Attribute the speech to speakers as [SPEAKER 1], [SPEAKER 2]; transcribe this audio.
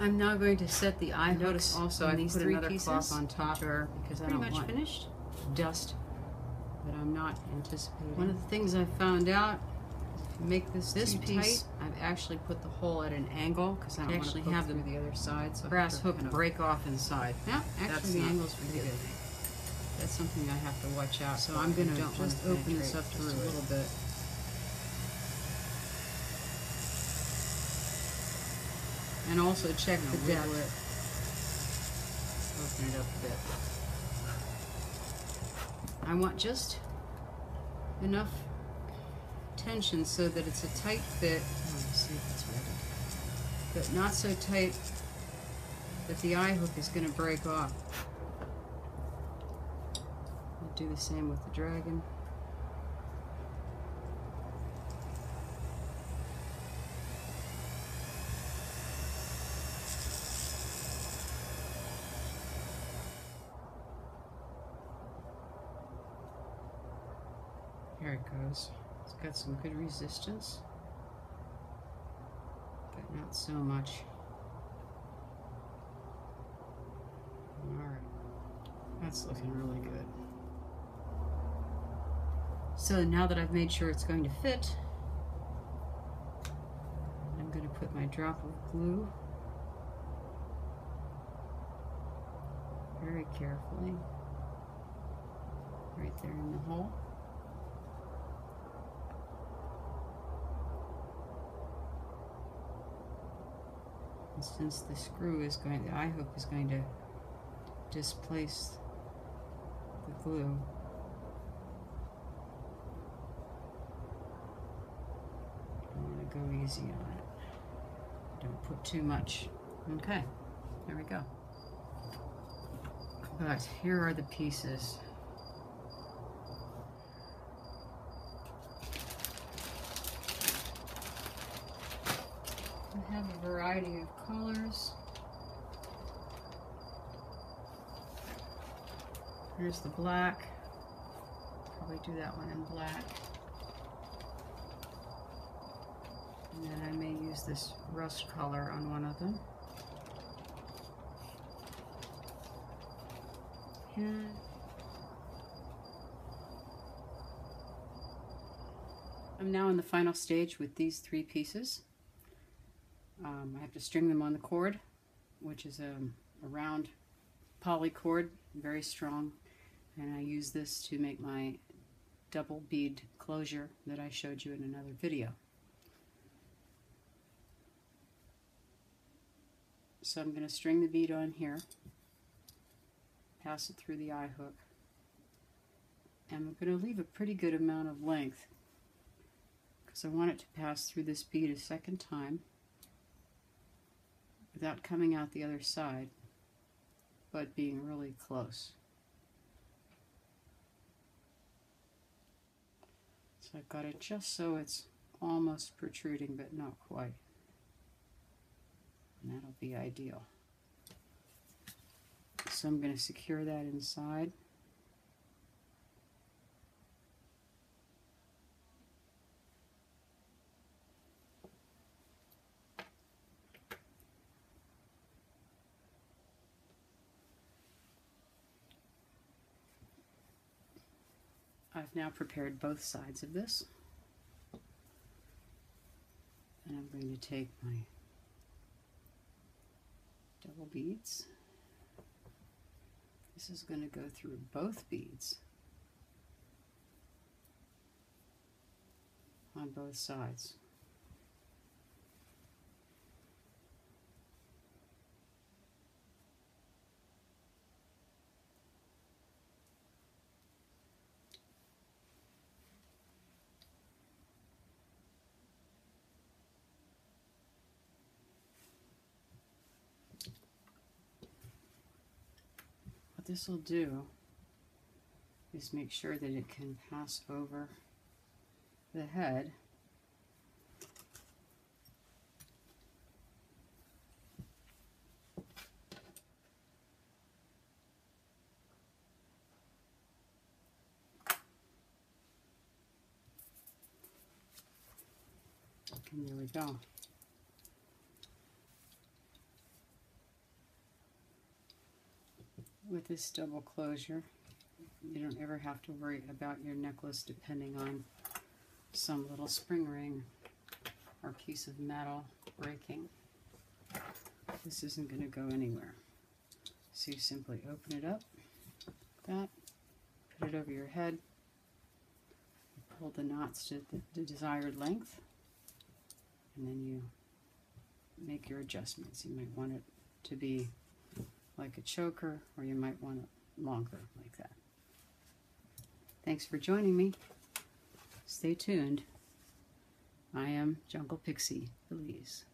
[SPEAKER 1] I'm now going to set the eye
[SPEAKER 2] Notice also I
[SPEAKER 1] these
[SPEAKER 2] put
[SPEAKER 1] three
[SPEAKER 2] another
[SPEAKER 1] pieces,
[SPEAKER 2] cloth on top
[SPEAKER 1] are
[SPEAKER 2] because I don't
[SPEAKER 1] much
[SPEAKER 2] want
[SPEAKER 1] finished.
[SPEAKER 2] dust that I'm not anticipating.
[SPEAKER 1] One of the things I found out,
[SPEAKER 2] to make this
[SPEAKER 1] this piece-
[SPEAKER 2] tight, I've actually put the hole at an angle because I don't
[SPEAKER 1] actually
[SPEAKER 2] want to
[SPEAKER 1] have
[SPEAKER 2] poke
[SPEAKER 1] the
[SPEAKER 2] the other side. So
[SPEAKER 1] brass
[SPEAKER 2] to
[SPEAKER 1] hook
[SPEAKER 2] kind of-
[SPEAKER 1] break off inside.
[SPEAKER 2] Yeah,
[SPEAKER 1] That's
[SPEAKER 2] actually the angle's pretty
[SPEAKER 1] good.
[SPEAKER 2] That's something I have to watch out.
[SPEAKER 1] So. I'm gonna just open this up
[SPEAKER 2] just a
[SPEAKER 1] it.
[SPEAKER 2] little bit. And also check the depth.
[SPEAKER 1] Open it up a bit.
[SPEAKER 2] I want just enough tension so that it's a tight fit,
[SPEAKER 1] Let me see if it's ready.
[SPEAKER 2] but not so tight that the eye hook is going to break off. I'll do the same with the dragon. Here it goes. It's got some good resistance, but not so much. Alright. That's looking really good. So now that I've made sure it's going to fit, I'm going to put my drop of glue very carefully right there in the hole. And since the screw is going, the eye hook is going to displace the glue. I want to go easy on it. Don't put too much. Okay, there we go. But here are the pieces. I have a variety of colors. Here's the black. Probably do that one in black. And then I may use this rust color on one of them. And I'm now in the final stage with these three pieces. Um, I have to string them on the cord, which is a, a round poly cord, very strong. And I use this to make my double bead closure that I showed you in another video. So I'm going to string the bead on here, pass it through the eye hook, and I'm going to leave a pretty good amount of length because I want it to pass through this bead a second time without coming out the other side, but being really close. So I've got it just so it's almost protruding, but not quite. And that'll be ideal. So I'm going to secure that inside. I've now prepared both sides of this. And I'm going to take my double beads. This is going to go through both beads on both sides. This will do is make sure that it can pass over the head And there we go. With this double closure, you don't ever have to worry about your necklace depending on some little spring ring or piece of metal breaking. This isn't going to go anywhere. So you simply open it up, like that, put it over your head, pull the knots to the, the desired length, and then you make your adjustments. You might want it to be like a choker, or you might want it longer, like that. Thanks for joining me. Stay tuned. I am Jungle Pixie Belize.